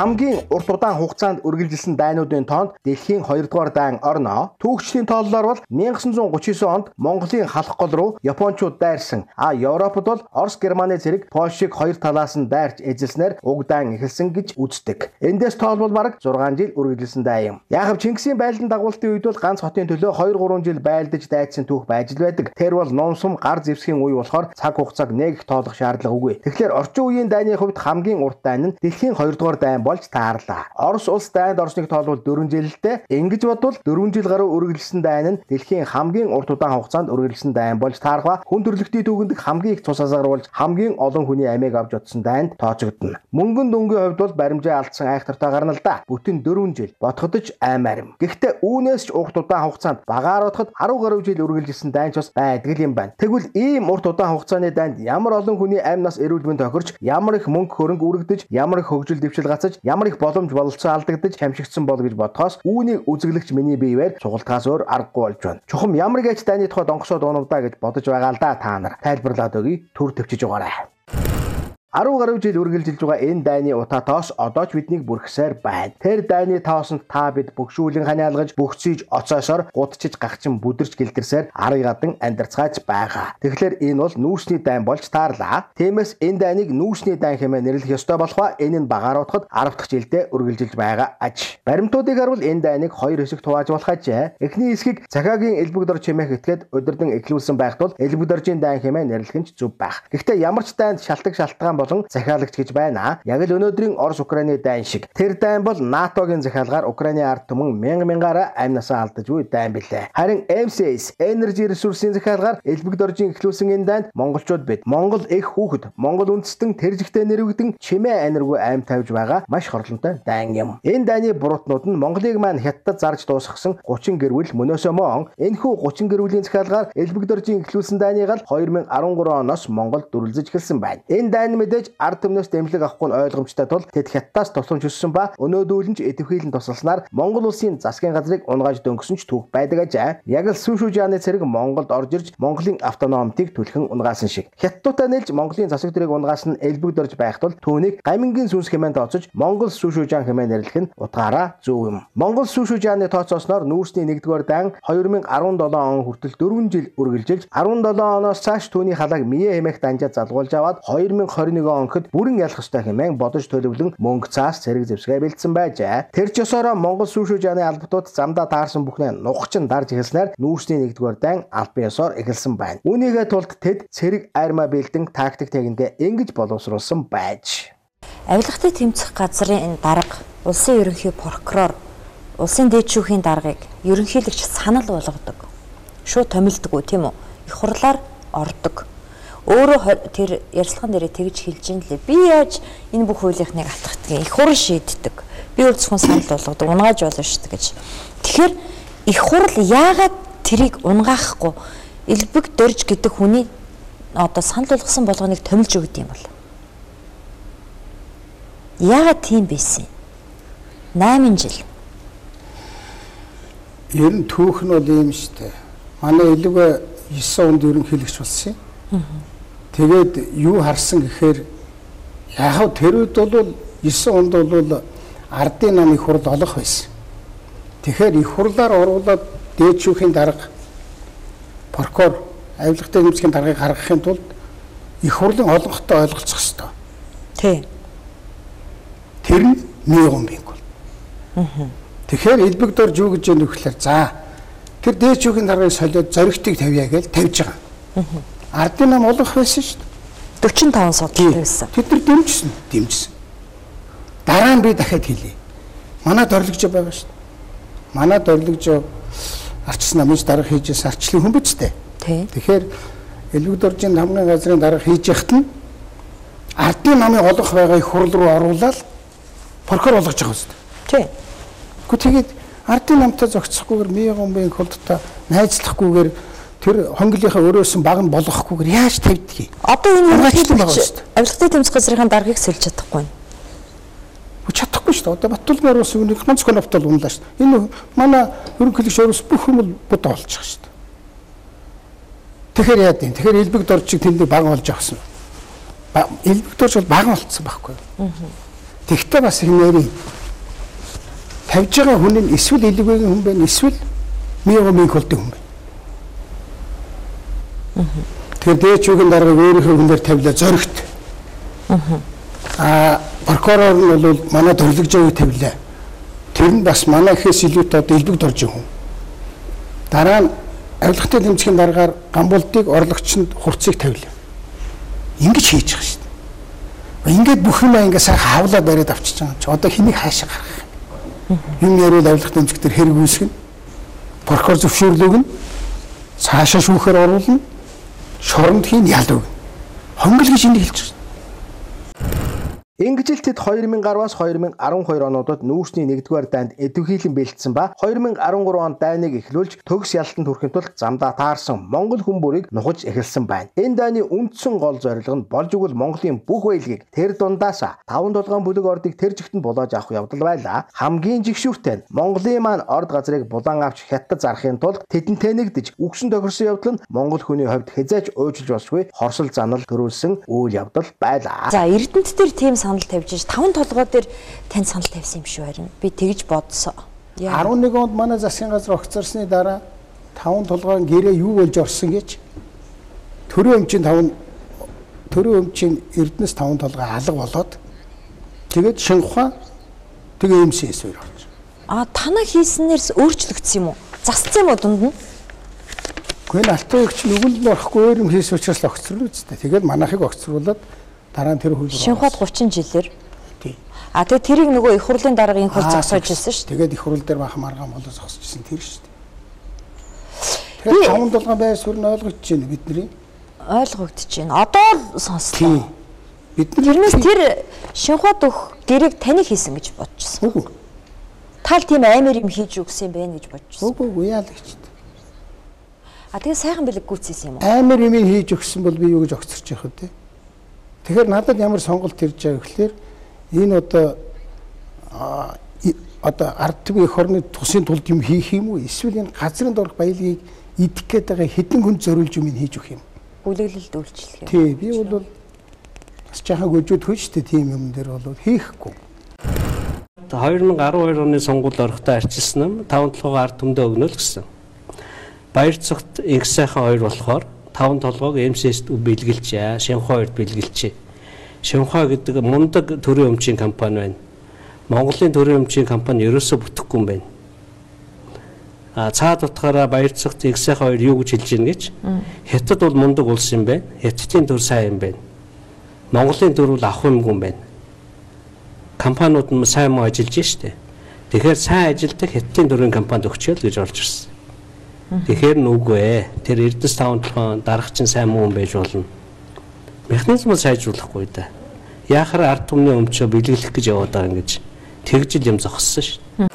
хамгийн урт удаан хугацаанд үргэлжилсэн дайнуудын тоонд дэлхийн 2 дугаар дайн орно. Түүхчлийн тооллоор бол 1939 онд Монголын халах гол руу Япончууд дайрсан. А Европод бол Орос, Германы зэрэг Польшиг хоёр талаас нь дайрч эзэлснээр уг дайн эхэлсэн гэж үздэг. Эндээс тоолбол бараг 6 жил үргэлжилсэн дай юм. Яг Чингисийн байлдан дагуултын үед бол ганц хотын төлөө 2 3 жил байлдаж дайцсан түүх байж л байдаг. Тэр бол номсом гар зэвсгийн үе болохоор цаг хугацааг нэг тоолох шаардлага үгүй. Тэгэхээр орчин үеийн дайны хувьд хамгийн урт дайн нь дэлхийн 2 дугаар дайн болж таарлаа. Орос улс дайнд орсныг тоолбол 4 жилдээ. Ингэж бодвол 4 жил гаруй үргэлжилсэн дайн нь дэлхийн хамгийн урт удаан хугацаанд үргэлжилсэн дайн болж таарва. Хүн төрлөختийн түүхэнд хамгийн их цус азгаруулж хамгийн олон хүний амийг авч утсан дайнд тооцогдно. Мөнгөн дүнгийн хувьд бол баримжаа алдсан айхтартай гарна л да. Бүтэн 4 жил ботгодож аймаар юм. Гэхдээ үүнээс ч урт удаан хугацаанд багаар бодоход 10 гаруй жил үргэлжилсэн дайнч бас байдаг юм байна. Тэгвэл ийм урт удаан хугацааны дайнд ямар олон хүний амь нас эрүүл мэнд тохирч ямар их мөнгө хөрөнгө үргэж ямар их хөгжил дэвшил гацаж ямар их боломж бололцоо алдагдаж хамшигдсан бол гэж бодхоос үүнийг үзэглэгч миний биевэр цугалтгаас өөр аргагүй болж байна. Чухам ямар гэж дайны тухай донгосоод унавдаа гэж бодож байгаа л да та нар. Тайлбарлаад өгье. Төр төвчж байгаарай. 10 гаруй жил үргэлжилж байгаа энэ дайны утаатоос одоо ч биднийг бүрхсээр байна. Тэр дайны тоосонд та бид бөгшүүлэн ханиалгаж, бөхцөж, оцоосоор гудчиж гагчин бүдэрч гэлдэрсээр арыг гадан амьдарцгааж байгаа. Тэгэхээр энэ бол нүүрсний дайн болж таарлаа. Тиймээс энэ дайныг нүүрсний дайн хэмээн нэрлэх ёстой болохоо энэ нь багаар утгад 10 дахь жилдээ үргэлжилж байгаа аж. Баримтуудыг харуул энэ дайныг хоёр хэсэгт хувааж болох ажээ. Эхний хэсгийг цахиагийн элбэг дор чимээх этгээд удирдан эхлүүлсэн байхад бол элбэг доржийн дайн хэмээн нэрлэх нь зөв байх. Гэхдээ ямар ч дайнд шалтгаан шалтгаан болон захиалагч гэж байна. Яг л өнөөдрийн Орос Украины дайн шиг. Тэр дайн бол НАТОгийн захиалгаар Украины ард түмэн мянга мянгаараа амнасаа алдаж буй дайн билээ. Харин MCS Energy Resource-ийн захиалгаар элбэг доржийн эхлүүлсэн энэ дайнд монголчууд бид Монгол их хүүхэд Монгол үндэстэн тэржигтэй нэрвэгдэн чимээ аниргүй аим тавьж байгаа маш хорлонтой дайн юм. Энэ дайны буруутнууд нь Монголыг маань хятад зарж дуусгасан 30 гэрвэл мөнөөсөө мөн энэхүү 30 гэрүүлийн захиалгаар элбэг доржийн эхлүүлсэн дайныг л 2013 оноос Монголд дүрлжиж эхэлсэн байна. Энэ дайн мэдээж ард түмнээс дэмжлэг авахгүй нь ойлгомжтой тул тэд хятадаас тусламж өссөн ба өнөөдүүлэн ч идэвхийлэн тусалснаар Монгол улсын засгийн газрыг унгааж дөнгөсөн ч түүх байдаг ажээ. Яг л Сүүшүү жааны цэрэг Монголд орж ирж Монголын автономтыг түлхэн унгаасан шиг. Хятадтай нэлж Монголын засаг дэрийг унгаасан нь элбэгдэрж байх тул түүнийг гамингийн сүнс хэмээн тооцож Монгол Сүүшүү жаан хэмээн нэрлэх нь утгаараа зөв юм. Монгол Сүүшүү жааны тооцоосноор нүүрсний 1-р дан 2017 он хүртэл 4 жил үргэлжилж 17 оноос цааш түүний халааг Мие хэмээх данжаа залгуулж аваад 2021 он өнгөд бүрэн ялах ёстой хэмээн бодож төлөвлөн мөнгө цаас цэрэг зэвсгээ бэлдсэн байжээ. Тэр ч ёсороо Монгол сүүшүү жааны албатууд замдаа таарсан бүхнээ нухчин дарж эхэлснээр нүүрсний нэгдүгээр дан албан ёсоор эхэлсэн байна. Үүнийгээ тулд тэд цэрэг армаа бэлдэн тактик техникээ ингэж боловсруулсан байж. Авилгатай тэмцэх газрын дарга улсын ерөнхий прокурор улсын дээд шүүхийн даргыг ерөнхийлөгч санал болгодог. Шууд томилдгоо тийм үү? Их хурлаар ордог өөрөө тэр ярьцлаган дээрээ тэгж хэлж ин лээ. Би яаж энэ бүх хуулийнхныг атгахдгийг их хурл шийддэг. Би өөр зөвхөн санал болгодог, унгааж болно шүү дээ гэж. Тэгэхээр их хурл яагаад тэрийг унгаахгүй элбэг дөрж гэдэг хүний одоо санал болгосон болгоныг томилж өгд юм бол. Яагаад тийм байсан? 8 жил. Ер нь түүх нь бол ийм дээ. Манай элэг 9 онд ерөнхийлөгч болсон юм. Тэгээд юу харсан гэхээр яг тэр үед бол 9 онд бол ардын намын хурл олох байсан. Тэгэхээр их хурлаар оруулаад дээд шүүхийн дарга прокурор авилгатай нэмсгийн даргаыг гаргахын тулд их хурлын олонхтой ойлголцох хэрэгтэй. Тий. Тэр нь нийгэм бийгүүл. Аа. Тэгэхээр элбэг дор юу гэж яах вэ гэхээр за тэр дээд шүүхийн даргаыг солиод зоригтыг тавья гэж тавьж байгаа. Аа ардын нам олох байсан шүү дээ. 45 судалтай байсан. Тэд нар дэмжсэн, дэмжсэн. Дараа нь би дахиад хэлье. Манай дорлогч байгаа шүү дээ. Манай дорлогч арчс намж дарга хийжээс арчлын хүн биз дээ. Тэгэхээр элбэг доржийн хамгийн газрын дарга хийж яхад нь ардын намын олох байгаа их хурл руу оруулаад прокурор болгож байгаа дээ. Тий. Гэхдээ тэгээд ардын намтай зогцохгүйгээр миягомбын хулдтай найзлахгүйгээр тэр хонглынхаа өрөөсөн баг нь болгохгүйгээр яаж тавьдгийг. Одоо энэ үргэлжлэн байгаа шүү дээ. Авилгатай тэмцэх газрын даргаыг сольж чадахгүй нь. Чадахгүй шүү дээ. Одоо Баттулмаар ус үнийг ганц коноптол унлаа шүү дээ. Энэ манай ерөнхийлөгч өрөөс бүх хүмүүс олж байгаа шүү дээ. Тэгэхээр яа гэв. Тэгэхээр элбэг дорчиг тэнд баг олж авсан. Элбэг дорч бол баг олцсон байхгүй. Тэгтээ бас их нэрийн тавьж байгаа хүн нь эсвэл илүүгийн хүн байна эсвэл миго минколтой хүн байна. Тэгэхээр дээчүүгийн дарга өөрийнхөө хүнээр тавилаа зоригт. Аа прокурор нь бол манай төрлөгжөөг тавилаа. Тэр нь бас манай ихээс илүүтэй одоо элбэг дорж хүн. Дараа нь авилгатай тэмцэхийн дараагаар гамболдыг орлогчонд хурцыг тавилаа. Ингэж хийж байгаа шүү дээ. Ингээд бүх юм ингээ сайхан хавлаа бариад авчиж байгаа. Чи одоо хэнийг хаашаа гаргах юм? Юм яриул авилгах тэмцэгтэр хэрэг үүсгэн. Прокурор зөвшөөрлөг нь цаашаа шүүхээр оруулна. Шоронд хийн ял өг. Хонгол гэж энийг хэлж. Ингэж л тэд 2010-аас 2012 онуудад нүүрсний 1-р дайнд эдвхийлэн бэлдсэн ба 2013 онд дайныг эхлүүлж төгс ялтанд хүрэхин тулд замдаа таарсан Монгол хүн бүрийг нухаж эхэлсэн байна. Энэ дайны үндсэн гол зорилго нь болж өгвөл Монголын бүх баялагийг тэр дундаас 5 толгойн бүлэг ордыг тэр жигтэнд болоож авах явдал байлаа. Хамгийн жигшүүртэй нь Монголын маань орд газрыг булан авч хятад зарахын тулд тэдэнтэй нэгдэж үгсэн тохирсон явдал нь Монгол хүний хувьд хязгаарч уужилж болсгүй хорсол занал төрүүлсэн үйл явдал байлаа. За Эрдэнэт дээр тийм санал тавьж ш таван толгой дээр тань санал тавьсан юм шүү харин би тэгж бодсоо. 11 онд манай засгийн газар огцорсны дараа таван толгойн гэрээ юу болж орсон гэж төрийн өмчийн таван төрийн өмчийн Эрдэнэс таван толгой алга болоод тэгээд шинхва тэгээ эмсээс өөр орж. А танаа хийснээрс өөрчлөгдсөн юм уу? Засцсан юм уу дунд нь? Гэхдээ алтан өгч нүгэнд нь орохгүй өөр юм хийсэн учраас огцрол үстэй. Тэгээд манайхыг огцруулад Дараа нь тэр хөл Шинхад 30 жилээр. Тий. А тэгээ тэрийг нөгөө их хурлын дарга инх хол зогсоож ирсэн шүү. Тэгээд их хурл дээр бахан маргаан болоо зогсож ирсэн тэр шүү. Тэгэхээр таван долгон байр суурь нь ойлгогдож байна бидний. Ойлгогдож байна. Одоо л сонслоо. Бид Тэрнээс тэр шинхад өх гэрийг таны хийсэн гэж бодчихсон. Үгүй. Тал тийм аймаар юм хийж өгсөн байх гэж бодчихсон. Үгүй үгүй яа л гэж. А тэгээ сайхан бэлэг гүйцээсэн юм уу? Аймаар юм хийж өгсөн бол би юу гэж огцорч явах вэ? Тэгэхээр надад ямар сонголт ирж байгаа гэхээр энэ одоо одоо ард түмэн эх орны тусын тулд юм хийх юм уу? Эсвэл энэ газрын дорх баялагийг идэх гээд байгаа хэдэн хүн зориулж юм хийж өгөх юм? Бүлэглэлд үйлчлэх юм. Тий, би бол бас жаахан гөжөөд хөжтэй тийм юм дээр бол хийхгүй. 2012 оны сонгуульд орохдоо арчилсан юм 5 толгойн ард түмдээ өгнө л гэсэн. Баяр цагт инх сайхан хоёр болохоор таван толгойг МСС-д бэлгэлжээ. Шинхойд бэлгэлжээ. Шинхой гэдэг мундаг төрийн өмчийн компани байна. Монголын төрийн өмчийн компани ерөөсөө бүтэхгүй юм байна. А цаад утгаараа баярцагт X2 юу гэж хэлж гин гэж. Хятад бол мундаг улс юм байна. Хятадын төр сайн юм байна. Монголын төр бол ах юмгүй юм байна. Компаниуд нь сайн муу ажиллаж штэ. Тэгэхээр сайн ажилдаг хятадын төрийн компанид өгчөөл гэж орж ирсэн. Тэгэхээр нүгвэ. Тэр Эрдэс таван толгойн дарах чинь сайн муу юм байж болно. Механизмыг сайжруулахгүй да. Яахаар ард түмний өмчөө бэлгэлэх гэж яваад байгаа юм гэж тэгжил юм зогссон шүү.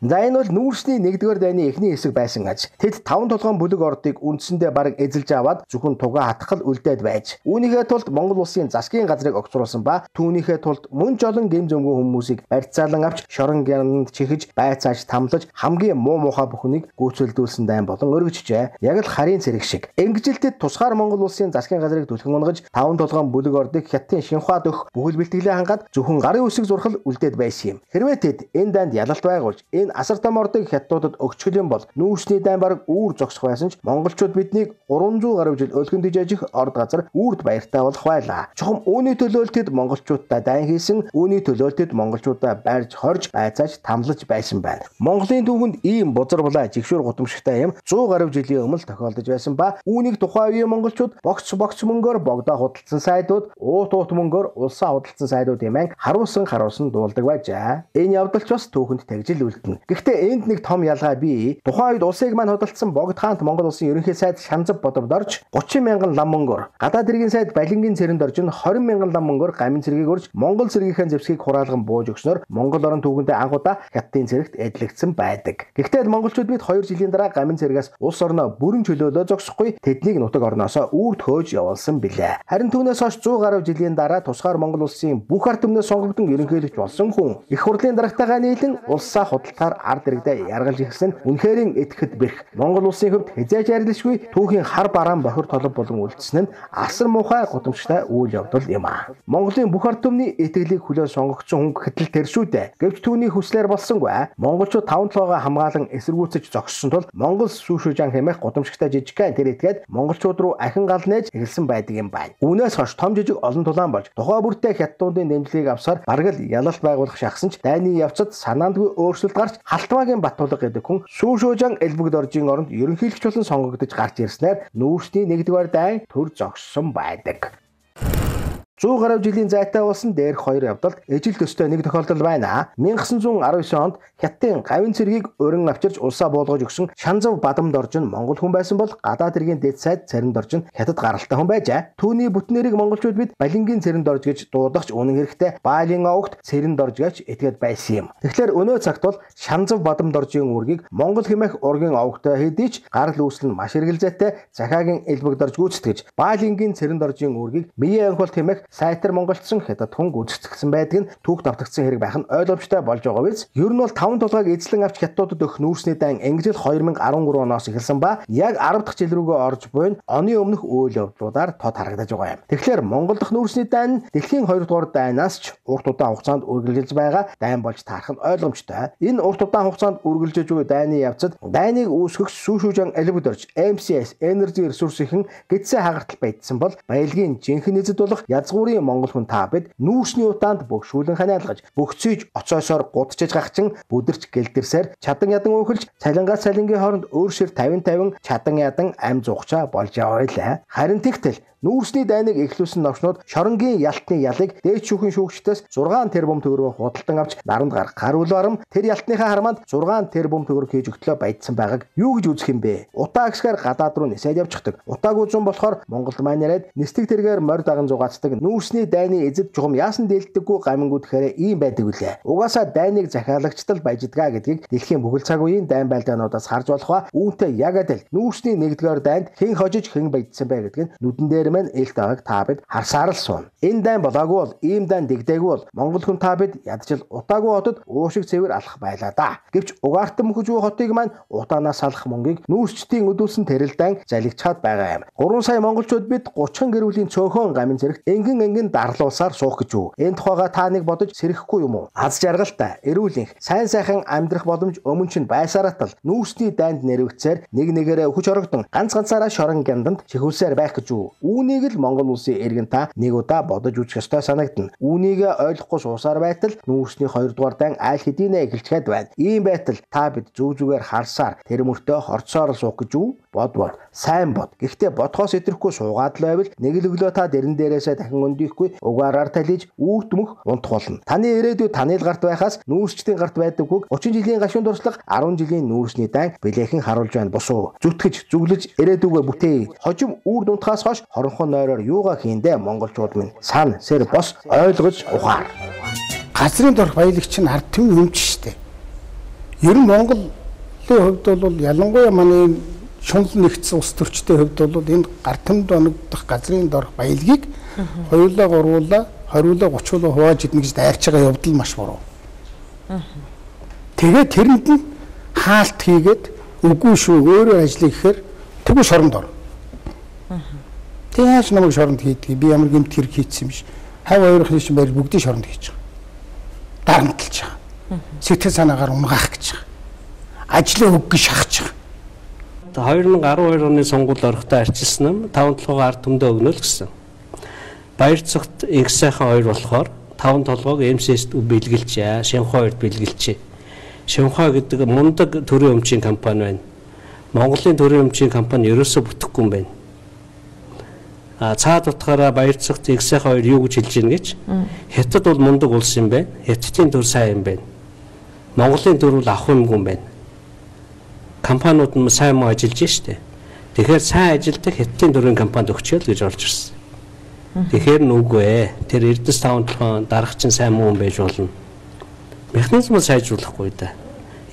За энэ бол нүүрсний 1-р дайны эхний хэсэг байсан аж. Тэд 5 толгойн бүлэг ордыг үндсэндээ бараг эзэлж аваад зөвхөн тугаа хатгал үлдээд байж. Үүнийхээ тулд Монгол улсын засгийн газрыг огцруулсан ба түүнийхээ тулд мөн жолон гэм зөмгөн хүмүүсийг барьцаалан авч шорон гянд чихэж байцааж тамлаж хамгийн муу муухай бүхнийг гүйцэлдүүлсэн дайн болон өргөжжээ. Яг л харийн цэрэг шиг. Ингэжилтэд тусгаар Монгол улсын засгийн газрыг түлхэн унгаж 5 толгойн бүлэг ордыг хятадын шинхуад өх бүхэл бэлтгэлээ хангаад зөвхөн гарын үсэг зурхал үлдээд байсан юм. Хэрвээ тэд энэ дайнд ялалт байгуулж энэ энэ асар том ордыг хятадуудад өгчгөл юм бол нүүрсний дайн бараг үүр зогсох байсан ч монголчууд биднийг 300 гаруй жил өлгөн дижажих орд газар үүрд баяртай болох байлаа. Чухам үүний төлөөлтөд монголчуудаа дайн хийсэн, үүний төлөөлтөд монголчуудаа барьж хорж байцааж тамлаж байсан байна. Монголын түүхэнд ийм бузар булаа жигшүүр гудамжтай юм 100 гаруй жилийн өмнө тохиолдож байсан ба үүнийг тухайн үеийн монголчууд богц богц мөнгөөр богдоо худалдсан сайдууд, уут уут мөнгөөр улсаа худалдсан сайдууд юм харуулсан харуулсан дуулдаг байжээ. Энэ явдалч бас түүхэнд тэгжил үлдэнэ. Гэхдээ энд нэг том ялгаа бий. Тухайн үед улсыг маань хөдөлсөн Богд хаант Монгол улсын ерөнхий сайд Шанзав Бодовд орж 30 мянган лам мөнгөөр, гадаад иргэн сайд Балингийн цэрэнд орж 20 мянган лам мөнгөөр гамин цэргийг урьж Монгол цэргийнхээ зэвсгийг хураалган бууж өгснөөр Монгол орон түүхэндээ анхудаа хятадын цэрэгт эдлэгдсэн байдаг. Гэхдээ монголчууд бид 2 жилийн дараа гамин цэргээс улс орноо бүрэн чөлөөлөө зогсохгүй тэднийг нутаг орноосоо үүрд хөөж явуулсан билээ. Харин түүнээс хойш 100 гаруй жилийн дараа тусгаар Монгол улсын бүх ард түмнээс сонгогдсон ерөнхийлөгч болсон хүн их хурлын дарагтайгаа нийлэн улсаа худалдаа улсаар ард иргэдээ яргалж ирсэн үнэхэрийн итгэхэд бэрх Монгол улсын хувьд хязгаарч ярилшгүй түүхийн хар бараан бохир толб болон үлдсэн нь асар муухай гудамжтай үйл явдал юм а. Монголын бүх ард түмний итгэлийг хүлээн сонгогдсон хүн гэтэл тэр шүү дээ. Гэвч түүний хүслээр болсонгүй монголчууд 5-7-оо хамгаалan эсэргүүцэж зогссон тул Монгол сүүшүүжан хэмээх гудамжтай жижигхэн тэр итгээд монголчууд руу ахин гал нээж эхэлсэн байдаг юм байна. Үүнээс хойш том жижиг олон тулаан болж тухай бүртээ хятадуудын нэмжлэгийг авсаар бараг л ялалт байгуулах шахсан ч дайны явцад санаандгүй өөрчлөлт гарч Халтмаагийн Баттулга гэдэг хүн сүүшүүжан элбэгд оржийн оронд ерөнхийлөгч болон сонгогдож гарч ирснээр нүүрсний нэгдүгээр дайн төр зогссон байдаг. 100 гаруй жилийн зайтай болсон дээрх хоёр явдалд ижил төстэй нэг тохиолдол байна. 1919 онд Хятадын гавийн цэргийг өрн авчирч улсаа буулгаж өгсөн Шанзав Бадамд оржин Монгол хүн байсан бол гадаад иргэн дэд сайд царинд оржин Хятад гаралтай хүн байжээ. Түүний бүтнээрийг монголчууд бид Балингийн царинд орж гэж дуудагч үнэн хэрэгтэй Баалин овогт царинд орж гэж этгээд байсан юм. Тэгэхээр өнөө цагт бол Шанзав Бадамд оржийн үргийг Монгол хэмээх ургийн овогтой хэдий ч гарал үүсэл нь маш эргэлзээтэй захаагийн элбэгдорж гүйцэтгэж Баалингийн царинд оржийн үргийг Мие анхвал хэмээх сайтар монголчсон хятад хүн гүйцэтгэсэн байдаг нь түүх давтагдсан хэрэг байх нь ойлгомжтой болж байгаа биз. Ер нь бол 5 тулгааг эзлэн авч хятадуудад өгөх нүүрсний дан ангижил 2013 оноос эхэлсэн ба яг 10 дахь жил рүүгээ орж буйн оны өмнөх үйл явдлуудаар тод харагдаж байгаа юм. Тэгэхээр Монгол дахь нүүрсний дан дэлхийн 2 дугаар дайнаас ч урт удаан хугацаанд үргэлжилж байгаа дайн болж таарах нь ойлгомжтой. Энэ урт удаан хугацаанд үргэлжилж буй дайны явцад дайныг үүсгэх сүүшүүжэн элбэгдэрч MCS Energy Resource-ийн гидсэн хагартал байдсан бол баялагын жинхэнэ эзэд болох язгуу язгуурын монгол хүн та бид нүүрсний утаанд бөгшүүлэн ханиалгаж бөхцөж оцоосоор гудчиж гахчин бүдэрч гэлдэрсээр чадан ядан өөхөлж цалингаас цалингийн хооронд өөр шир 50 50 чадан ядан ам зугчаа болж яваалаа. Харин тэгтэл Нүүрсний дайныг эхлүүлсэн новчнууд шоронгийн ялтны ялыг дээд шүүхийн шүүгчдээс 6 тэрбум төгрөгөөр худалдан авч наранд гар гаруул барам тэр ялтныхаа харманд 6 тэрбум төгрөг хийж өгтлөө баядсан байгааг юу гэж үзэх юм бэ? Утаа гисгээр гадаад руу нисээд явчихдаг. Утааг үзэн болохоор Монголд маань яриад нислэг тэргээр морь даган зугаацдаг. Нүүрсний дайны эзэд жухам яасан дээлдэггүй гамингууд гэхээр ийм байдаг үлээ. Угаасаа дайныг захиалагчтал баяждгаа гэдгийг дэлхийн бүхэл цаг үеийн дайн байлдаануудаас харж болох ба үүнтэй яг адил нүүрсний нэгдүгээр дайнд хэн хожиж хэн баяжсан бай гэдэг нь нүдэн дээр мань ээлт байгааг та бид харсаар л суун. Энэ дайн болоогүй бол ийм дайн дэгдээгүй бол Монгол хүн та бид ядчил утаагүй хотод уушиг цэвэр алах байлаа да. Гэвч угаартан мөхөжгүй хотыг маань утаанаас салах мөнгийг нүүрсчдийн өдүүлсэн тэрэлдэн залгичаад байгаа юм. 3 сая монголчууд бид 30 гэр бүлийн цөөхөн гамын зэрэгт энгэн энгэн дарлуусаар суух гэж үү. Энэ тухайга та нэг бодож сэрэхгүй юм уу? Аз жаргалтай, эрүүлэнх, сайн сайхан амьдрах боломж өмнө чинь байсаратал нүүрсний дайнд нэрвэгцээр нэг нэгээрээ хүч орогдон ганц ганцаараа шорон гянданд чихүүлсээр байх гэж үү. Үүнийг л Монгол улсын иргэн та нэг удаа бодож үзэх ёстой санагдана. Үүнийг ойлгохгүй суусаар байтал нүүрсний 2 дугаар дан айл хэдийнэ эхэлчихэд байна. Ийм байтал та бид зүг зүгээр харсаар тэр мөртөө хорцоор суух гэж үү? Бод бод. Сайн бод. Гэхдээ бодхоос идрэхгүй суугаад л байвал нэг л өглөө та дэрэн дээрээсээ дахин өндихгүй угаараар талиж үүрт мөх унтах болно. Таны ирээдүй таны л гарт байхаас нүүрсчдийн гарт байдаггүй 30 жилийн гашуун дуршлаг 10 жилийн нүүрсний дан билээхэн харуулж байна босуу. Зүтгэж зүглэж ирээдүгөө бүтээе. Хожим үүр дунтахаас хойш хоронхон нойроор юугаа хийндэ монголчууд минь сан сэр бос ойлгож ухаар. Газрын дорх баялагч нь ард түмэн юмч штэ. Ер нь Монголын хувьд бол ялангуяа манай шунал нэгдсэн ус төрчтэй хувьд бол энэ гар тамд оногдох газрын дорх баялагийг хоёулаа гуруулаа 20-уулаа 30-уулаа хувааж идэх гэж дайрч байгаа явдал маш буруу. Тэгээд тэрэнд нь хаалт хийгээд үгүй шүү өөрөө ажиллая гэхээр тэгвэл шоронд ор. Тэг яаж намайг шоронд хийдгийг би ямар гэмт хэрэг хийсэн юм биш. Хав ойрох хийж байр бүгдийг шоронд хийж байгаа. Дарамтлж байгаа. Сэтгэл санаагаар унгаах гэж байгаа. Ажлын үг гэж шахаж байгаа. 2012 оны сонгуульд орохдоо арчилсан юм 5 толгой ард түмдээ өгнө л гэсэн. Баяр цогт инх сайхан хоёр болохоор 5 толгойг МСС-д бэлгэлжээ. Шинхоо хоёрд бэлгэлжээ. Шинхоо гэдэг мундаг төрийн өмчийн компани байна. Монголын төрийн өмчийн компани ерөөсөө бүтэхгүй юм байна цаад утгаараа баярцагт X хоёр юу гэж хэлж гин гэж. Хятад бол мундаг улс юм байна. Хятадын төр сайн юм байна. Монголын төр бол ах юмгүй юм байна. Компаниуд нь сайн муу ажиллаж штэ. Тэгэхээр сайн ажилдаг хятадын төрийн компанид өгчөөл гэж орж ирсэн. Тэгэхээр нүггүй ээ. Тэр Эрдэнэс таван толгойн дарах чинь сайн муу юм байж болно. Механизмыг сайжруулахгүй да.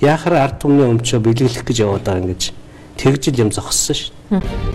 Яахаар ард түмний өмчөө бэлгэлэх гэж яваад байгаа юм гэж тэгжил юм зогссон шүү.